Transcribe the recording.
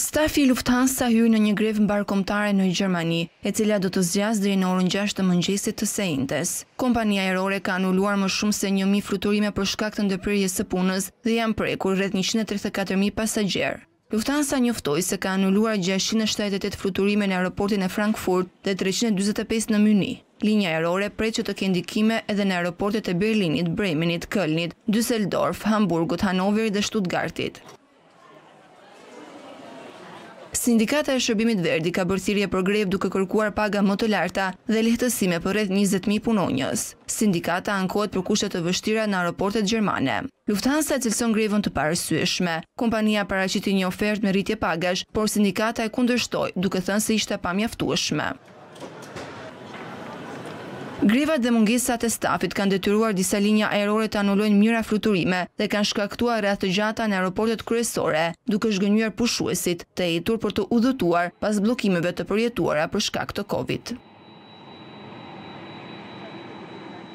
Stafi i Lufthansa hyri në një grevë mbarëkombëtare në Gjermani, e cila do të zgjasë deri në orën gjashtë të mëngjesit të së enjtes. Kompania ajrore ka anuluar më shumë se një mijë fluturime për shkak të ndërprerjes së punës dhe janë prekur rreth njëqind e tridhjetë e katër mijë pasagjerë. Lufthansa njoftoi se ka anuluar gjashtëqind e shtatëdhjetë e tetë fluturime në aeroportin e Frankfurt dhe treqind e dyzet e pesë në Mynih. Linja ajrore pret që të ketë ndikime edhe në aeroportet e Berlinit, Bremenit, Këlnit, Dyseldorf, Hamburgut, Hanoverit dhe Shtutgartit. Sindikata e Shërbimit Verdi ka bërë thirrje për grevë duke kërkuar paga më të larta dhe lehtësime për rreth njëzet mijë punonjës. Sindikata ankohet për kushte të vështira në aeroportet gjermane. Lufthansa e cilëson grevën të paarsyeshme. Kompania paraqiti një ofertë me rritje pagash, por sindikata e kundërshtoi, duke thënë se ishte e pamjaftueshme. Grevat dhe mungesat e stafit kanë detyruar disa linja ajrore të anulojnë mijëra fluturime dhe kanë shkaktuar radhë të gjata në aeroportet kryesore, duke zhgënjyer pushuesit, të etur për të udhëtuar pas bllokimeve të përjetuara për shkak të Covid.